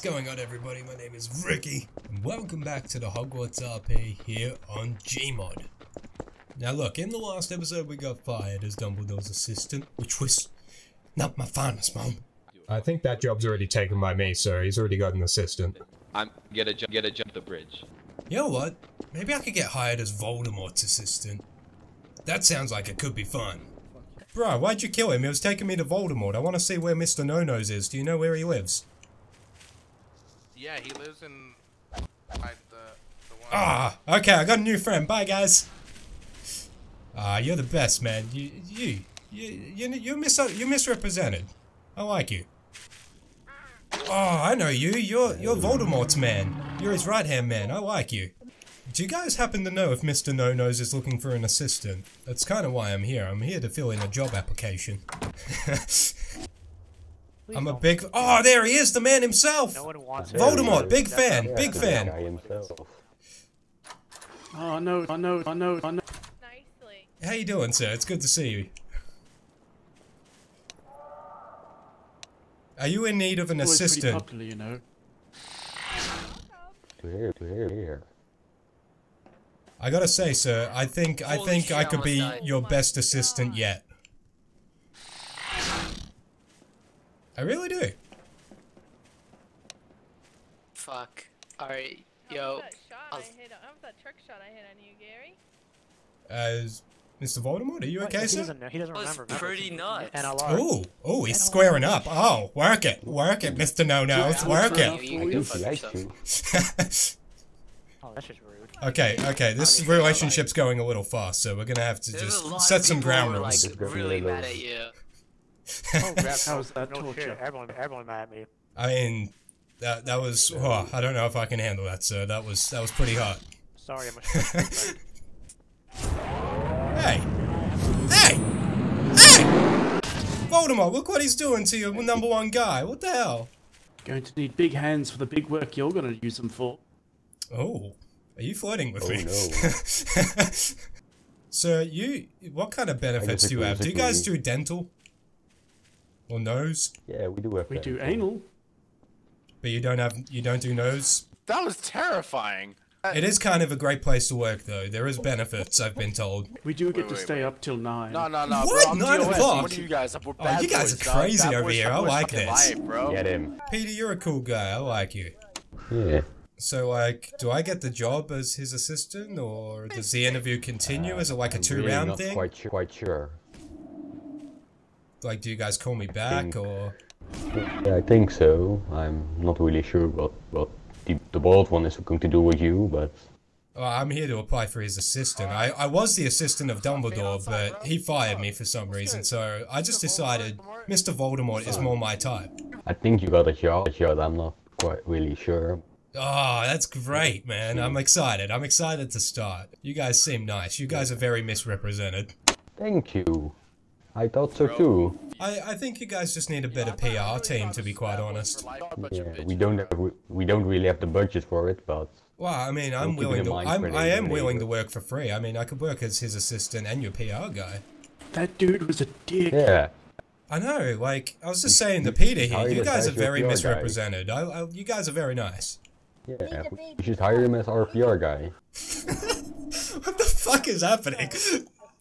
What's going on everybody, my name is Ricky, and welcome back to the Hogwarts RP here on Gmod. Now look, in the last episode we got fired as Dumbledore's assistant, which was not my finest moment. I think that job's already taken by me, sir. He's already got an assistant. I'm get a jump, get a jump the bridge. You know what? Maybe I could get hired as Voldemort's assistant. That sounds like it could be fun. Bro, why'd you kill him? He was taking me to Voldemort. I want to see where Mr. No-Nose is. Do you know where he lives? Yeah, he lives in. Ah, okay, I got a new friend. Bye, guys. Ah, you're the best, man. You, you, you, you, you're mis you're misrepresented. I like you. Oh, I know you. You're you're Voldemort's man. You're his right hand man. I like you. Do you guys happen to know if Mr. No Nose is looking for an assistant? That's kind of why I'm here. I'm here to fill in a job application. I'm a big. Oh, there he is, the man himself. No one wants Voldemort, big fan, not- big fan. Guy himself. Oh no, oh, I know, I oh, know, I oh, know. Nicely. How you doing, sir? It's good to see you. Are you in need of an Always assistant? popular, you know. Here, here, here. I gotta say, sir, I think I think I I could be died. your Oh best assistant God. yet. I really do. Fuck. Alright, How yo. was I hit? How was that trick shot I hit on you, Gary? Uh, Mr. Voldemort, are you okay, he sir? doesn't know. He doesn't That was remember. pretty nuts. And a lot. Oh, oh, he's squaring up. Oh, work it, work it, Mr. No Nose, work it. I can go think fuck he likes yourself. you. Oh, that's just rude. okay, okay, this relationship's going a little fast, so we're gonna have to just set some ground rules. Like, really really mad at you. Oh, crap. How's that no torture? shit. Everyone, everyone mad at me. I mean, that that was. Oh, I don't know if I can handle that, sir. That was that was pretty hot. Sorry, I'm a shit. Hey! Hey! Hey! Voldemort, look what he's doing to your number one guy. What the hell? Going to need big hands for the big work you're going to use them for. Oh, are you flirting with Oh, me? no. so you, what kind of benefits do you have? Do you guys do dental? Or nose? Yeah, we do have We do anal. But you don't have, you don't do nose? That was terrifying. It is kind of a great place to work though. There is benefits, I've been told. We do get Wait, to wait, stay wait. up till nine. No, no, no, What? bro. I'm Nine DOS. o'clock? What are you guys? We're Oh, you guys boys, are crazy Bad over boys, here. I like this. life, bro. Get him. Peter, you're a cool guy. I like you. Yeah. So, like, do I get the job as his assistant, or does the interview continue? Uh, is it like a I'm two really round not thing? Quite sure. Quite sure. Like, do you guys call me back, Think. or? Yeah, I think so. I'm not really sure what what the the bald one is going to do with you, but Well, I'm here to apply for his assistant. I, I was the assistant of Dumbledore, but he fired me for some reason, so I just decided Mr. Voldemort is more my type. I think you got a job. But I'm not quite really sure. Oh, that's great, man. I'm excited. I'm excited to start. You guys seem nice. You guys are very misrepresented. Thank you. I thought so too. I, I think you guys just need a better PR team, to be quite honest. Yeah, we don't have, we, we don't really have the budget for it, but Well, I mean, I'm keep it willing to. I'm, I am willing to work for free. I mean, I could work as his assistant and your PR guy. That dude was a dick. yeah. I know. Like, I was just saying to Peter here. You guys are very PR misrepresented. I, I, you guys are very nice. Yeah, we should hire him as our PR guy. What the fuck is happening?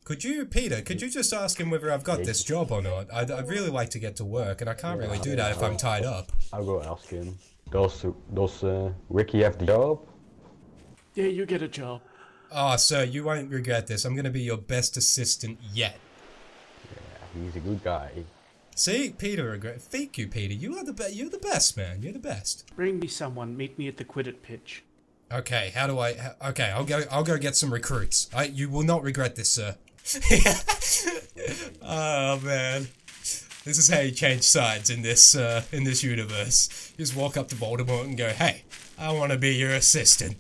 Could you, Peter, could you just ask him whether I've got this job or not? I'd, I'd really like to get to work, and I can't really do that if I'm tied up. I'll go ask him. Does does uh, Ricky have the job? Yeah, you get a job. Oh, sir, you won't regret this. I'm going to be your best assistant yet. Yeah, he's a good guy. See, Peter regret. Thank you, Peter. You are the best. You're the best, man. You're the best. Bring me someone. Meet me at the Quidditch pitch. Okay, how do I? Okay, I'll go. I'll go get some recruits. I. You will not regret this, sir. oh man, this is how you change sides in this uh, in this universe. You just walk up to Voldemort and go, "Hey, I want to be your assistant."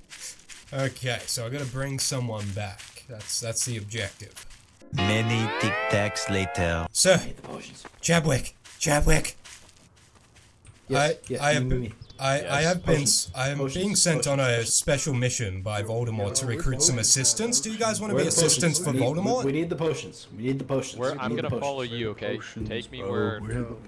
Okay, so I got to bring someone back. That's that's the objective. Many tic tacs later. Sir, Chadwick, Chadwick. I, I have been, I, I Yes, have been potions. I am Potions, being sent on a special mission by Voldemort to recruit some assistants. Do you guys want to Where be are potions? assistants for We need- Voldemort? We, we need the potions. We need the potions. Where We I'm gonna follow you, okay? Take me where.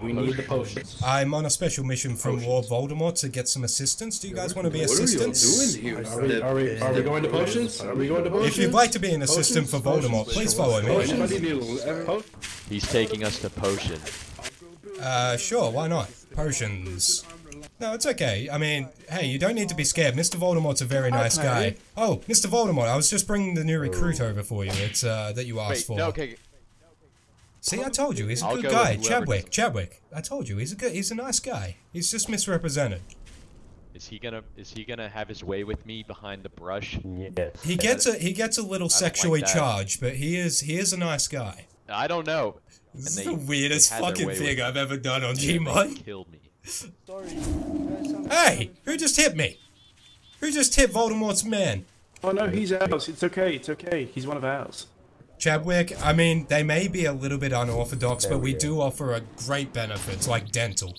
We need the potions. I'm on a special mission from Lord Voldemort to get some assistants. Do you guys want to be assistants? Are we, are we, are we going to potions? Are we going to potions? If you'd like to be an assistant for Voldemort, please follow me. Potions? He's taking us to potion. Uh, sure, why not? Potions. No, it's okay. I mean, hey, you don't need to be scared. Mr. Voldemort's a very nice Okay. guy. Oh, Mr. Voldemort, I was just bringing the new recruit over for you. It's, uh, that you asked Wait, for. no, okay. See, I told you, he's a I'll good go guy. Chadwick, does- Chadwick. I told you, he's a good, he's a nice guy. He's just misrepresented. Is he gonna is he gonna have his way with me behind the brush? Yes. He gets a, he gets a little sexually that. charged, but he is, he is a nice guy. I don't know. This And is they- the weirdest they had their fucking thing I've ever done on They Gmod. killed me. Hey, who just hit me? Who just hit Voldemort's man? Oh no, he's ours. It's okay. It's okay. He's one of ours. Chadwick, I mean, they may be a little bit unorthodox, but we do offer a great benefits like dental.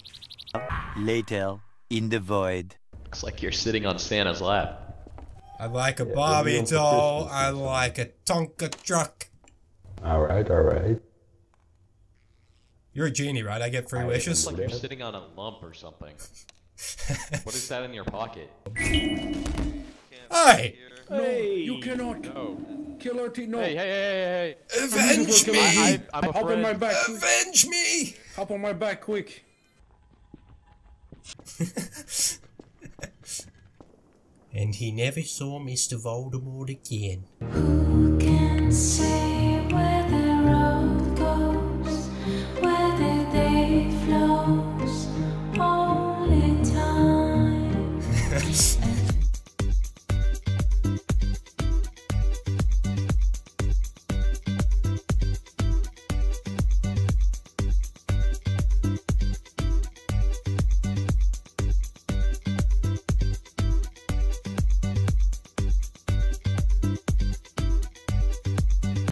Later, in the void. Looks like you're sitting on Santa's lap. I like a Yeah, Barbie doll. I is like a Tonka truck. Alright, alright. You're a genie, right? I get three I wishes. Looks like you're sitting on a lump or something. What is that in your pocket? Hey, Hey, You cannot No. kill our team. No. Hey, hey, hey, hey, hey! avenge me! I, I, I'm a Hop on my back. quick. Avenge me! Hop on my back, quick. And he never saw Mr. Voldemort again. Who can say